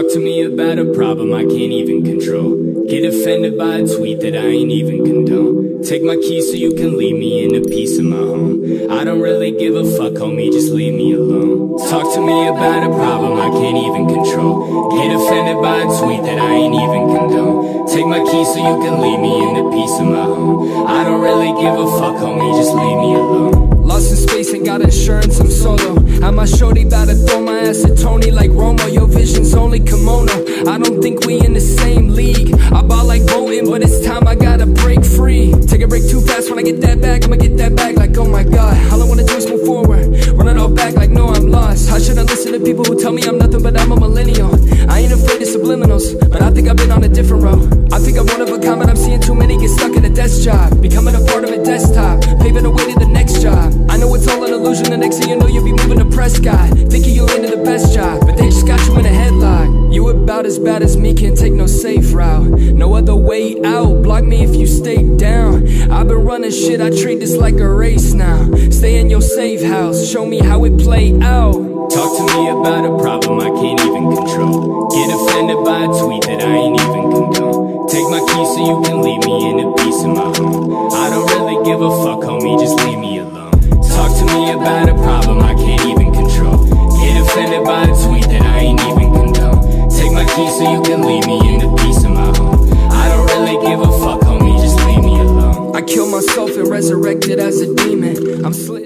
me about a problem I can't even control. Get offended by a tweet that I ain't even condone. Take my keys so you can leave me in a piece of my home. I don't really give a fuck, homie, just leave me alone. Talk to me about a problem I can't even control. Get offended by a tweet that I ain't even condone. Take my keys so you can leave me in a piece of my home. I don't really give a fuck, homie, just leave me alone. Lost in space, ain't got insurance, I'm solo. I'm my shorty, bout to throw I don't think we in the same league. I ball like Bolton, but it's time I gotta break free. Take a break too fast when I get that back, I'ma get that back like, oh my god. All I wanna do is move forward. Run it all back like, no, I'm lost. I shouldn't listen to people who tell me I'm nothing, but I'm a millennial. I ain't afraid of subliminals, but I think I've been on a different road. I think I'm one of a kind, but I'm seeing too many get stuck in a desk job. Becoming a part of a desktop, way out, block me if you stay down. I've been running shit, I treat this like a race now. Stay in your safe house, show me how it play out. Talk to me about a problem I can't even control. Get offended by a tweet that I ain't even condone. Take my keys so you can leave me in a piece of my home. I don't really give a fuck, homie, just leave me alone. Talk to me about a problem I can't even control. Get offended by a tweet that I ain't even condone. Take my keys so you can leave me in a killed myself and resurrected as a demon. I'm slitting.